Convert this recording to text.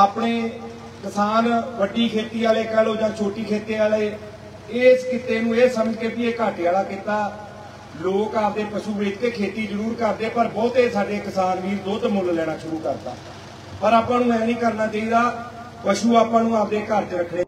ਆਪਣੇ ਕਿਸਾਨ ਵੱਡੀ ਖੇਤੀ ਵਾਲੇ ਕਹ ਲੋ ਜਾਂ ਛੋਟੀ ਖੇਤੀ ਵਾਲੇ, ਇਸ ਕਿੱਤੇ ਨੂੰ ਇਹ ਸਮਝ ਕੇ ਵੀ ਇਹ ਘਾਟੇ ਵਾਲਾ ਕੀਤਾ। ਲੋਕ ਆਪਦੇ ਪਸ਼ੂ ਵੇਚ ਕੇ ਖੇਤੀ ਜ਼ਰੂਰ ਕਰਦੇ, ਪਰ ਬਹੁਤੇ ਸਾਡੇ ਕਿਸਾਨ ਵੀਰ ਦੁੱਧ ਮੁੱਲ ਲੈਣਾ ਸ਼ੁਰੂ ਕਰਤਾ। ਪਰ ਆਪਾਂ ਨੂੰ ਐ ਨਹੀਂ ਕਰਨਾ ਚਾਹੀਦਾ, ਪਸ਼ੂ ਆਪਾਂ ਨੂੰ ਆਪਦੇ ਘਰ 'ਚ ਰੱਖਣੇ